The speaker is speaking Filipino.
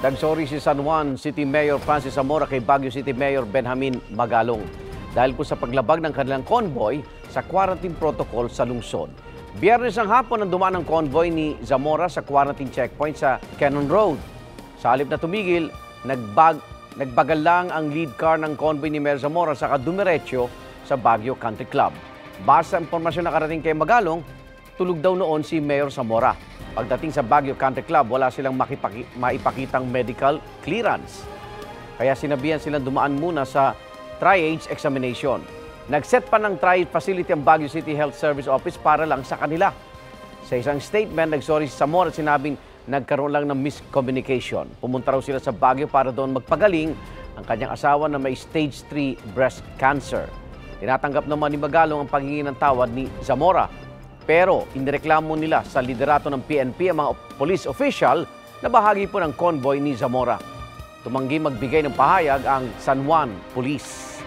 Nagsorry si San Juan City Mayor Francis Zamora kay Baguio City Mayor Benjamin Magalong dahil po sa paglabag ng kanilang convoy sa quarantine protocol sa lungsod. Biyernes ng hapon ang dumaan ang convoy ni Zamora sa quarantine checkpoint sa Cannon Road. Sa halip na tumigil, nagbag, nagbagal lang ang lead car ng convoy ni Mayor Zamora sa kadumiretso sa Baguio Country Club. Base sa impormasyon na karating kay Magalong, tulog daw noon si Mayor Zamora. Pagdating sa Baguio Country Club, wala silang maipakitang medical clearance. Kaya sinabihan silang dumaan muna sa triage examination. Nagset pa ng triage facility ang Baguio City Health Service Office para lang sa kanila. Sa isang statement, nagsorry si Zamora at sinabing nagkaroon lang ng miscommunication. Pumunta raw sila sa Baguio para doon magpagaling ang kanyang asawa na may stage 3 breast cancer. Tinatanggap naman ni Magalong ang paghingi ng tawad ni Zamora. Pero inireklamo nila sa liderato ng PNP ang mga police official na bahagi po ng convoy ni Zamora. Tumanggi magbigay ng pahayag ang San Juan Police.